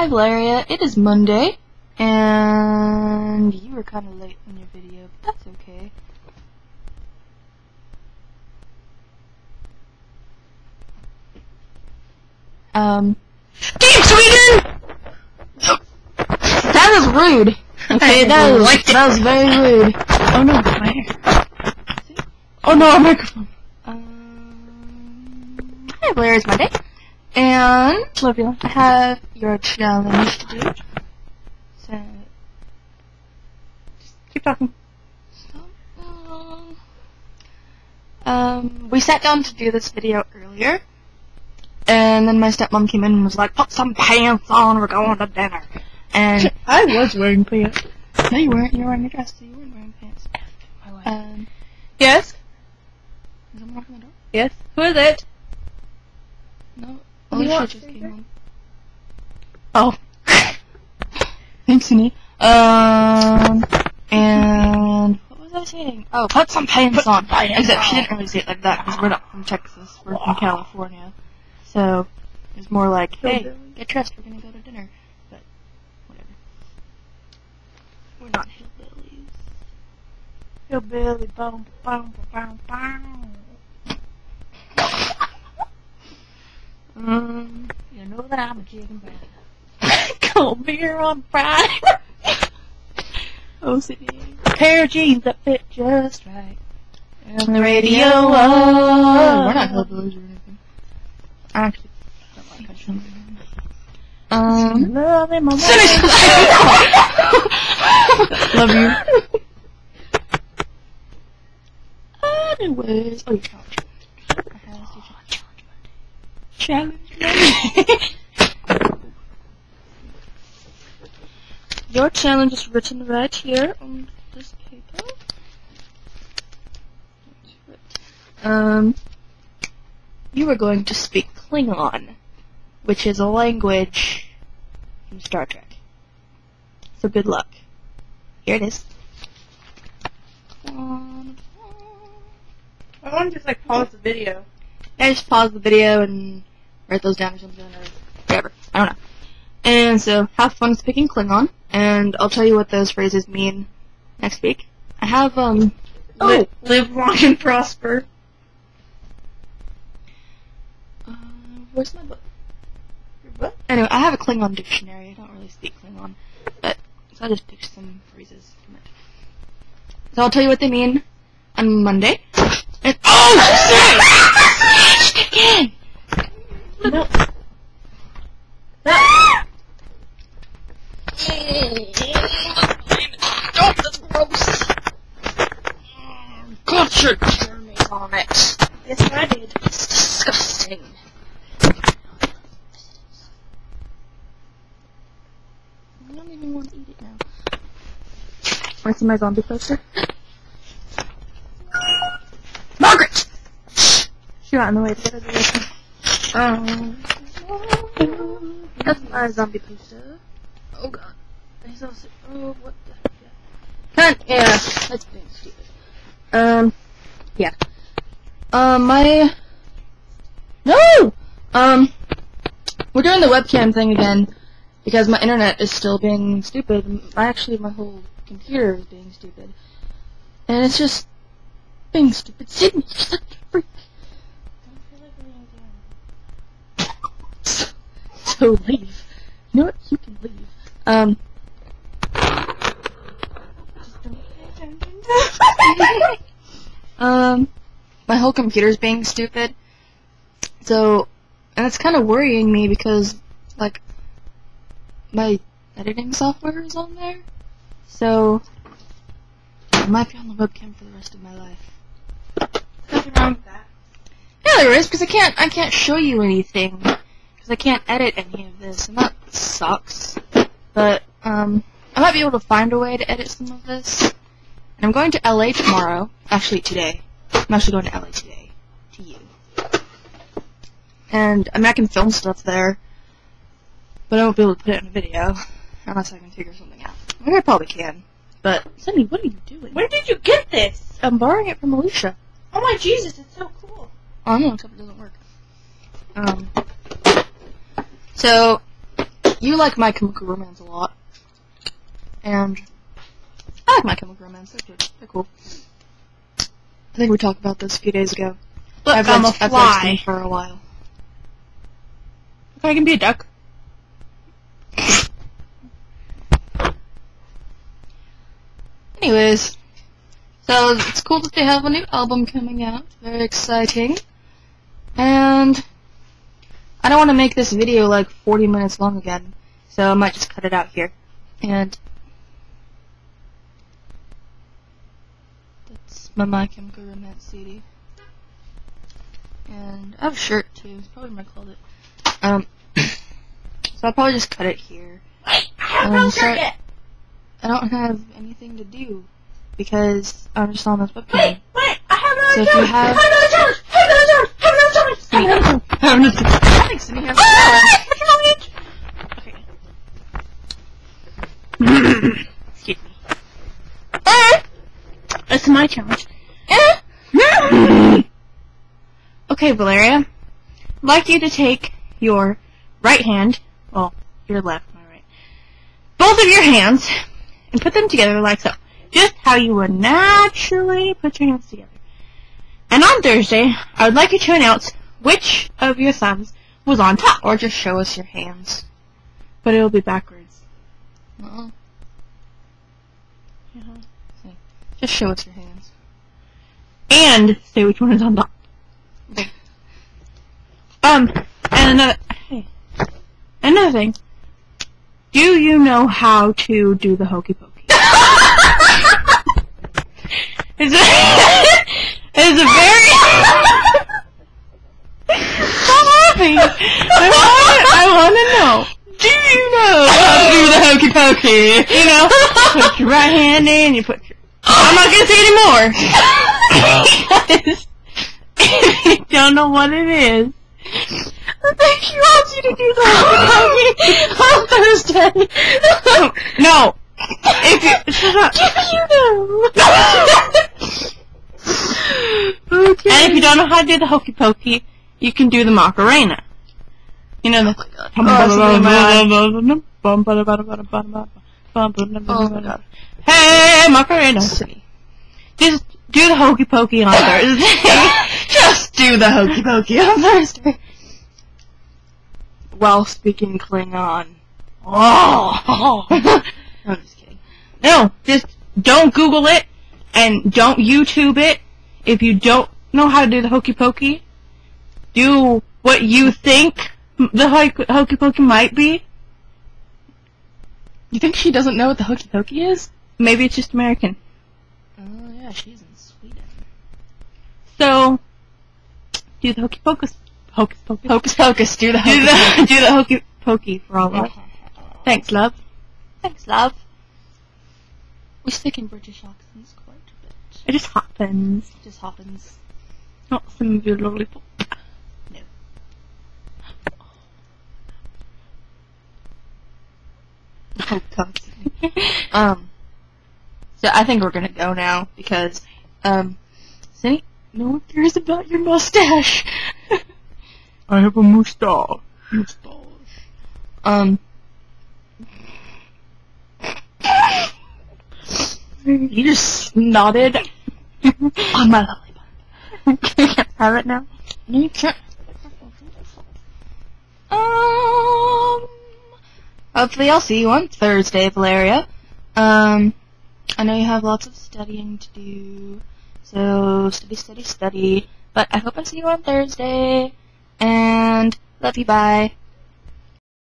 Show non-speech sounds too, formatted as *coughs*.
Hi Valeria, it is Monday, and you were kind of late in your video, but that's okay. Um, Team Sweden! That is rude. Okay, that was, that was very rude. Oh no, my hair. Oh no, a microphone. Um, hi, Blair, it's Monday. And, you. I have your challenge to do. So, just keep talking. Um, we sat down to do this video earlier, and then my stepmom came in and was like, put some pants on, we're going to dinner. And *laughs* I was wearing pants. no, you weren't. You were wearing a dress, so you weren't wearing pants. Um, Yes? is someone knocking the door? Yes. Who is it? No. You Alicia want just came say. Oh. *laughs* Thanks, Annie. Um, and what was I saying? Oh, put some pants Put on. some pants Except she on. didn't really say it like that because we're not from Texas. We're from California. So it's more like, hey, get dressed. We're gonna go to dinner. But whatever. We're not hillbillies. Hillbilly boom boom boom boom. Um, You know that I'm a chicken bag. *laughs* Come here on Friday. OCD. Pair of jeans that fit just right. And the radio. Oh, we're not hillbillies or anything. I actually don't like country. Um. Love in my *laughs* *laughs* Love you. Anyways, oh, you challenge. I have to challenge. Your challenge is written right here on this paper. Um, you are going to speak Klingon, which is a language from Star Trek. So good luck. Here it is. I want to just like pause the video. I just pause the video and write those down or something or whatever. I don't know. And so have fun speaking Klingon, and I'll tell you what those phrases mean next week. I have um oh Li- live long and prosper. uh, where's my book? Your book? Anyway, I have a Klingon dictionary. I don't really speak Klingon, but so I just picked some phrases from it. So I'll tell you what they mean on Monday. And oh *laughs* shit! again. No. Oh, that's gross. Gotcha, Jeremy's on it. Yes, I did. It's disgusting. I don't even want to eat it now. To see my zombie poster? Margaret! She got in the way Um, that's my zombie poster. Oh god. He's also, oh, what the heck? Cunt, yeah, that's being stupid. Um, yeah. Um, my, no! Um, we're doing the webcam thing again because my internet is still being stupid. I actually, my whole computer is being stupid. And it's just being stupid. *laughs* Sydney, So *laughs* leave. You know what? You can leave. Um. just don't pay attention. um, my whole computer's being stupid. So, and it's kind of worrying me because, like, my editing software is on there. So, I might be on the webcam for the rest of my life. Nothing wrong with that. Yeah, there is because I can't. I can't show you anything I can't edit any of this, and that sucks. But um, I might be able to find a way to edit some of this. And I'm going to LA tomorrow. Actually, today. I'm actually going to LA today. To you. And I mean, I can film stuff there, but I won't be able to put it in a video unless I can figure something out. I mean, I probably can. But Cindy, what are you doing? Where did you get this? I'm borrowing it from Alicia. Oh my Jesus, it's so cool. Oh, no, except it doesn't work. Um. So, you like My Chemical Romance a lot, and I like My Chemical Romance. They're good. They're cool. I think we talked about this a few days ago. Look, I've I'm a liked- I've fly. for a while. I can be a duck. Anyways, so it's cool that they have a new album coming out. Very exciting. And I don't want to make this video like 40 minutes long again, so I might just cut it out here. And that's my My Chemical Romance CD. And I have a shirt too. It's probably my closet. Um, *coughs* so I'll probably just cut it here. I have Um, no shirt yet. I don't have anything to do because I'm just on this webcam. Wait, wait, I So if you have- I have no shirt. I have no shirt. I have no shirt. I have no shirt. I'm just Thanks, Sydney. Have a Ah, good Okay. Excuse me. Ah, It's my challenge. *coughs* okay, Valeria. I'd like you to take your right hand, well, your left, my right, both of your hands, and put them together like so. Just how you would naturally put your hands together. And on Thursday, I would like you to announce which of your thumbs was on top. Or just show us your hands. But it'll be backwards. Well, Uh-huh. just show us your hands. And say which one is on top. Okay. Um, and another, hey, another thing. Do you know how to do the hokey pokey? *laughs* it's *laughs* a, it's a very. Stop laughing. I want, I want to know. Do you know how to do the hokey pokey? You know, *laughs* put your right hand in, you put your. I'm not gonna say anymore. *laughs* because you don't know what it is, I think she wants you to do the hokey pokey on *laughs* Thursday. No. If you shut up. You know. Okay. And if you don't know how to do the hokey pokey, you can do the Macarena. You know the. Oh my Oh god. Hey, Macarena. Just do the hokey pokey on Thursday. Just do the hokey pokey on Thursday. While speaking Klingon. Oh. I'm just kidding. No, just don't Google it and don't YouTube it. If you don't know how to do the hokey pokey, do what you think the hokey hokey pokey might be. You think she doesn't know what the hokey pokey is? Maybe it's just American. Oh yeah, she's in Sweden. So, do the hokey pocus. Hocus pocus. Hocus pocus, do the Do hokey the, *laughs* pokey. do the hokey pokey for all of us. *laughs* Thanks, love. Thanks, love. We stick in British accents quite a bit. It just happens. It just happens. Not some of your lollipop. No. Oh god. *laughs* um. So I think we're gonna go now because, um, Cindy, no one cares about your mustache. *laughs* I have a mustache. mustache. Um. You just nodded on my lollipop. You can't have it now. No, you can't. Um. Hopefully, I'll see you on Thursday, Valeria. Um, I know you have lots of studying to do, so study, study, study. But I hope I see you on Thursday. And love you. Bye.